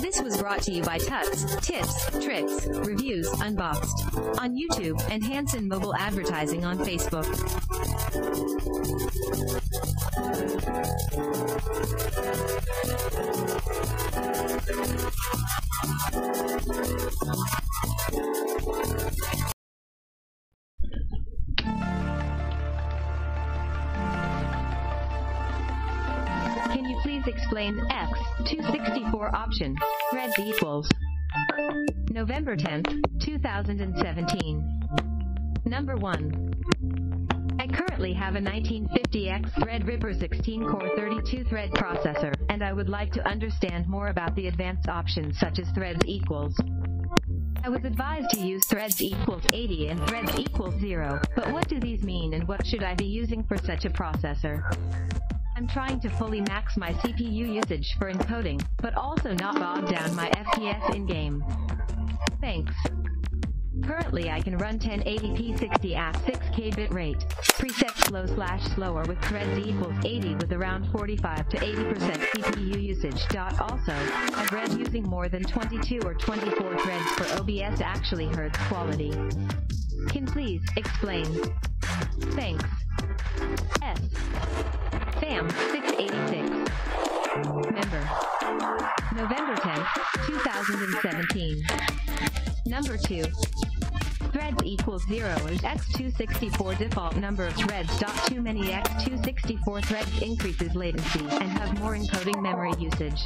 This was brought to you by Tuts, Tips, Tricks, Reviews, Unboxed on YouTube and Hanson Mobile Advertising on Facebook. Explain X 264 option? Threads equals November 10th, 2017. Number 1. I currently have a 1950X Threadripper 16-core 32-thread processor, and I would like to understand more about the advanced options such as threads equals. I was advised to use threads equals 80 and threads equals 0, but what do these mean and what should I be using for such a processor? I'm trying to fully max my CPU usage for encoding, but also not bog down my FPS in-game. Thanks. Currently I can run 1080p 60 at 6k bitrate. Preset slow slash slower with threads equals 80 with around 45 to 80% CPU usage. Also, I've read using more than 22 or 24 threads for OBS actually hurts quality. Can please explain? Thanks. S. FAM 686. Member. November 10, 2017. Number 2. Threads equals 0 is x264 default number of threads. Too many x264 threads increases latency and have more encoding memory usage.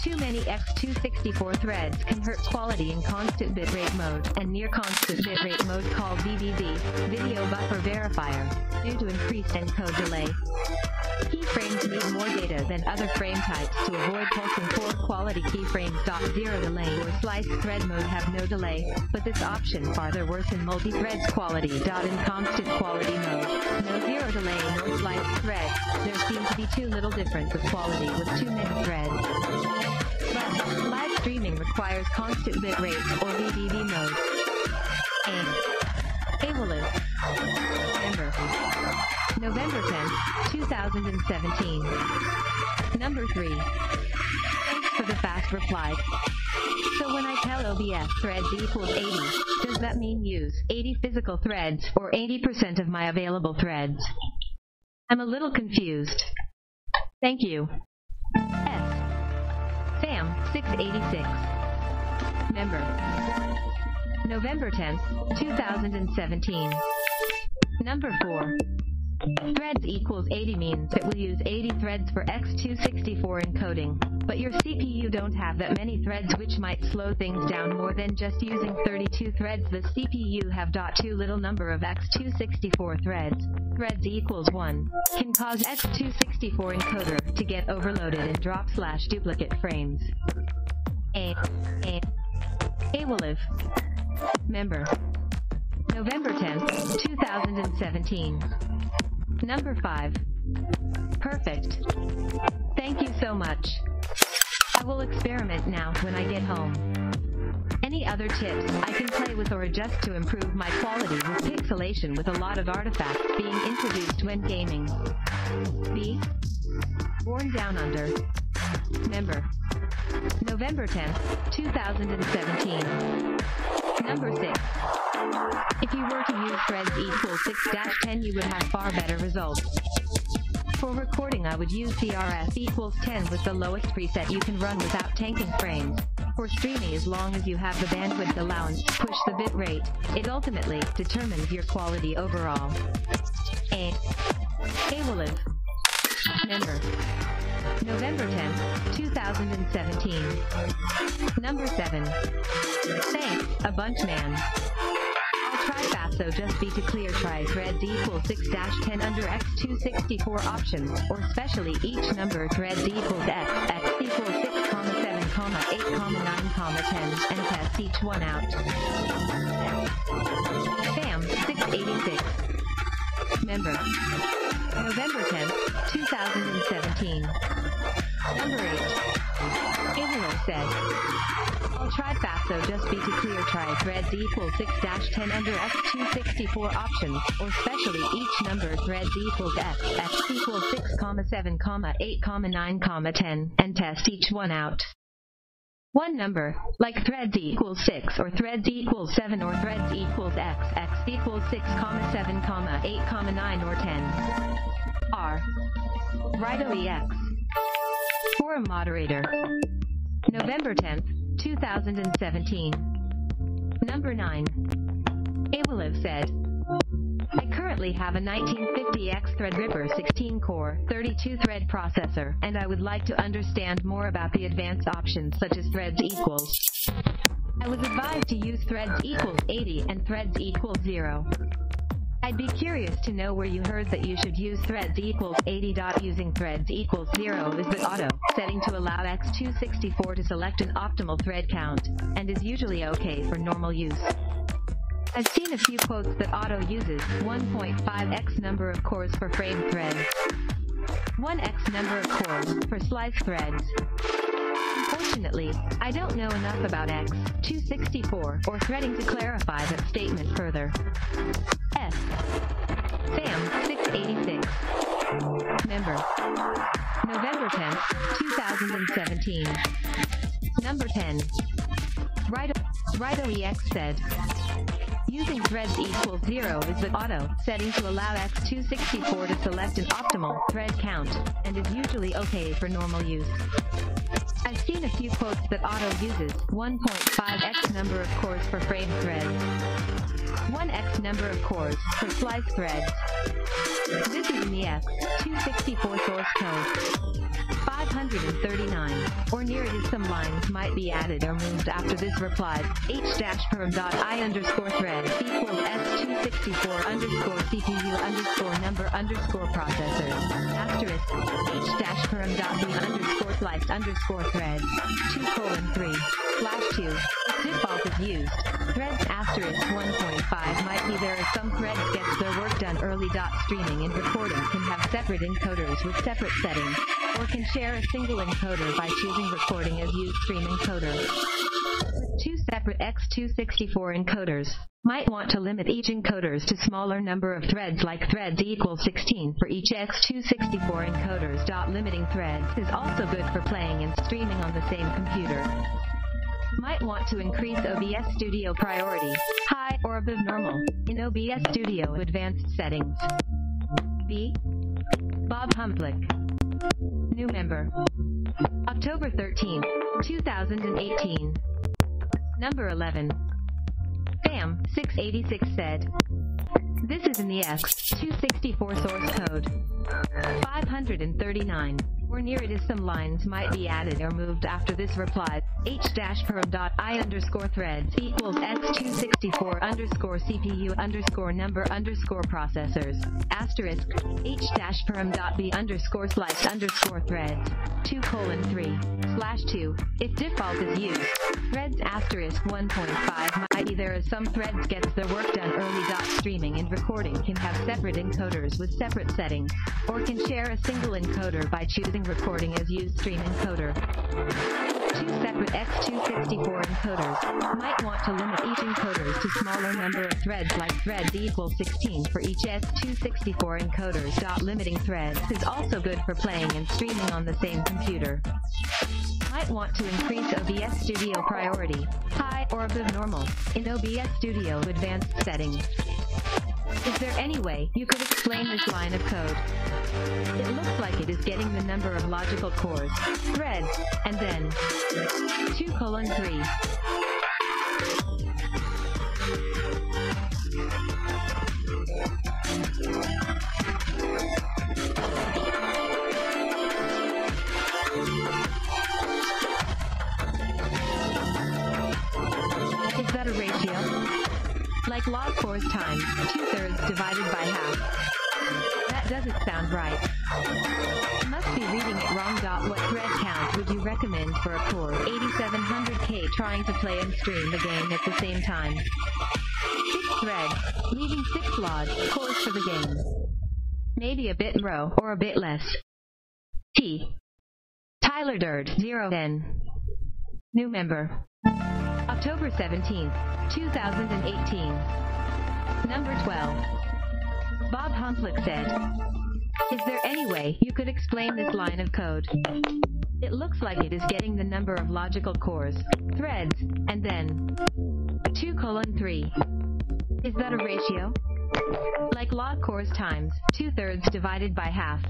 Too many x264 threads can hurt quality in constant bitrate mode and near constant bitrate mode called VBV, Video Buffer Verifier, due to increased encode delay. Keyframes need more data than other frame types to avoid pulsing poor quality keyframes. Zero delay or sliced thread mode have no delay, but this option farther worsen multi-threads quality. In constant quality mode, no zero delay nor sliced thread. There seems to be too little difference of quality with too many threads. But live streaming requires constant bitrate or VBV mode. And Avalon. Member. November 10th, 2017. Number 3. Thanks for the fast reply. So when I tell OBS threads equals 80, does that mean use 80 physical threads or 80% of my available threads? I'm a little confused. Thank you. S. Sam 686. Member. November 10th, 2017. Number 4. Threads equals 80 means it will use 80 threads for x264 encoding, but your CPU don't have that many threads which might slow things down more than just using 32 threads. The CPU have dot too little number of x264 threads. Threads equals 1 can cause x264 encoder to get overloaded and drop slash duplicate frames. A. A. A will live. Member. November 10th, 2017. Number 5. Perfect. Thank you so much. I will experiment now when I get home. Any other tips I can play with or adjust to improve my quality with pixelation with a lot of artifacts being introduced when gaming? B. Born Down Under. Member. November 10th, 2017. Number 6. If you were to use threads equal 6-10 you would have far better results. For recording I would use CRF equals 10 with the lowest preset you can run without tanking frames. For streaming as long as you have the bandwidth allowance to push the bit rate, it ultimately determines your quality overall. A. Awolive. Member. November 10th, 2017. Number 7. Thanks, a bunch man. FASO just be to clear try threads equals 6 dash 10 under x264 options, or specially each number threads equals x, x equals 6, comma 7, comma 8, comma 9, comma 10, and test each one out. FAM 686. Member. November 10th, 2017. Number 8. Ivalo said, I'll try FASO just be to clear try threads equals 6-10 under x264 options, or specially each number threads equals x, x equals 6, 7, 8, 9, 10, and test each one out. One number, like threads equals 6 or threads equals 7 or threads equals x, x equals 6, 7, 8, 9 or 10. R. RytoEX. Forum moderator. November 10th, 2017. Number 9. Awiliv said, I currently have a 1950X Threadripper 16-core, 32-thread processor, and I would like to understand more about the advanced options such as threads equals. I was advised to use threads equals 80 and threads equals 0. I'd be curious to know where you heard that you should use threads equals 80. Dot Using threads equals 0 is the auto setting to allow X264 to select an optimal thread count, and is usually okay for normal use. I've seen a few quotes that Auto uses 1.5x number of cores for frame threads, 1x number of cores for slice threads. Unfortunately, I don't know enough about X264 or threading to clarify that statement further. S. FAM 686. Member. November 10th, 2017. Number 10. Right, RytoEX said, Using threads equals 0 is the auto setting to allow X264 to select an optimal thread count, and is usually okay for normal use. I've seen a few quotes that auto uses 1.5x number of cores for frame threads, 1x number of cores for slice threads. This is in the X264 source code. 539, or near it is some lines might be added or moved after this replies, h-perm.i underscore thread equals x264 underscore cpu underscore number underscore processors, asterisk, h-perm.b underscore slice underscore thread, 2 colon 3, slash 2, if default is used, threads asterisk 1.5 might be there as some threads gets their work done early. Dot streaming and recording can have separate encoders with separate settings, or can share a single encoder by choosing recording as Ustream encoder. With two separate X264 encoders, might want to limit each encoders to smaller number of threads like threads equals 16 for each X264 encoders. Dot limiting threads is also good for playing and streaming on the same computer. Might want to increase OBS Studio priority, high or above normal, in OBS Studio advanced settings. B. Bob Humplick. New member. October 13, 2018. Number 11. FAM 686 said, This is in the X264 source code. 539 or near it is some lines might be added or moved after this reply. h-perm.i underscore threads equals x264 underscore cpu underscore number underscore processors asterisk h-perm.b underscore slice underscore threads 2 colon 3 slash 2 if default is used threads asterisk 1.5 might be there as some threads gets their work done early. Dot streaming and recording can have separate encoders with separate settings or can share a single encoder by choosing recording as used stream encoder. Two separate X264 encoders. Might want to limit each encoders to smaller number of threads like threads equals 16 for each X264 encoders. Limiting threads is also good for playing and streaming on the same computer. Might want to increase OBS Studio priority, high or above normal, in OBS Studio advanced settings. Is there any way you could explain this line of code? It looks like it is getting the number of logical cores, threads, and then 2 colon 3. Thread would you recommend for a core 8700K trying to play and stream the game at the same time? Six threads, leaving six log cores for the game. Maybe a bit row or a bit less. T. Tyler Durd, 0N. New member. October 17th, 2018. Number 12. Bob Humplick said, Is there any way you could explain this line of code? It looks like it is getting the number of logical cores, threads, and then 2 colon 3. Is that a ratio? Like log cores times 2 thirds divided by half.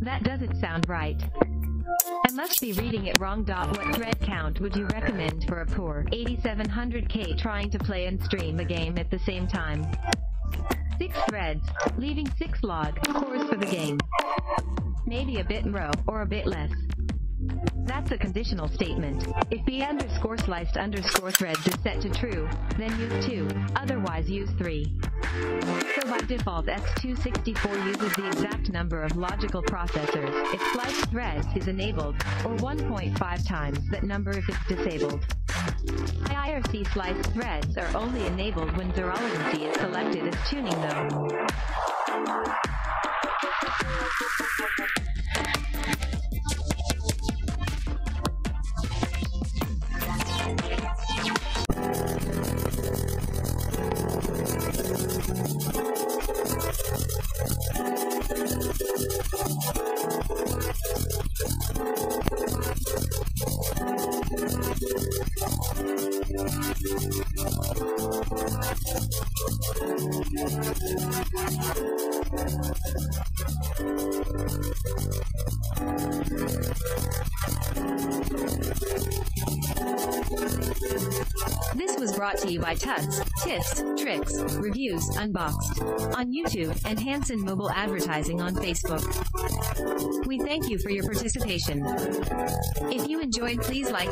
That doesn't sound right. I must be reading it wrong. What thread count would you recommend for a poor 8700K trying to play and stream a game at the same time? Six threads, leaving six log cores for the game. Maybe a bit more or a bit less. That's a conditional statement. If b underscore sliced underscore threads is set to true, then use 2, otherwise use 3. So by default X264 uses the exact number of logical processors if sliced threads is enabled, or 1.5 times that number if it's disabled. IRC sliced threads are only enabled when zerolatency is selected as tuning though. This was brought to you by Tuts, Tips, Tricks, Reviews, Unboxed on YouTube and Hanson Mobile Advertising on Facebook. We thank you for your participation. If you enjoyed, please like,